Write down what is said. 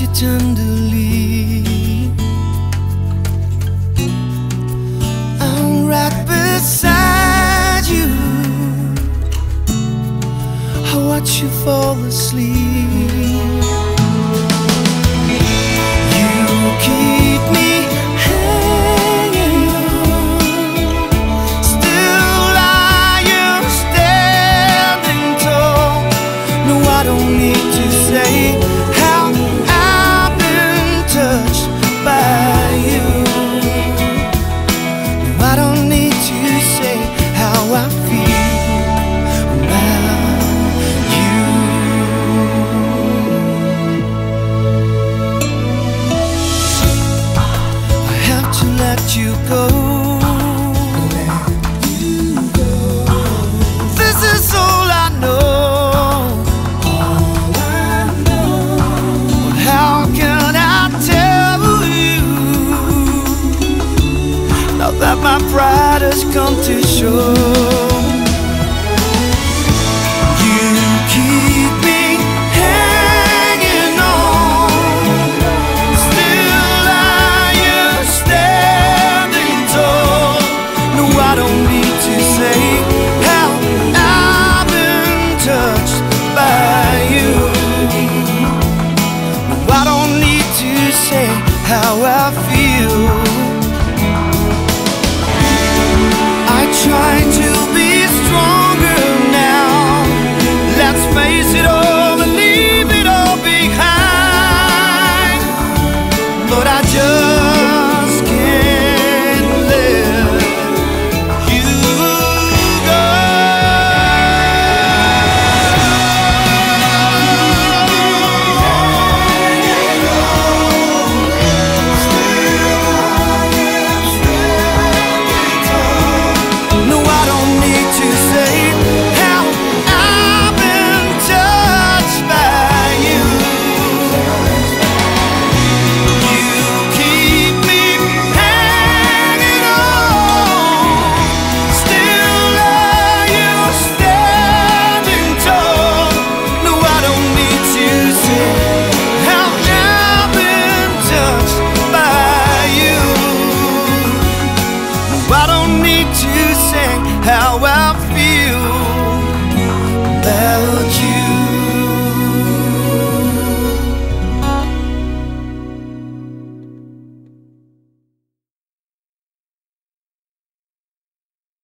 you tenderly I'm right beside you. I watch you fall asleep. has come to show. You keep me hanging on. Still I am standing tall. No, I don't need to say How I've been touched by you. No, I don't need to say How I feel. how I